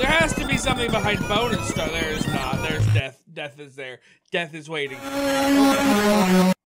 There has to be something behind bonus star. There is not. There's death. Death is there. Death is waiting.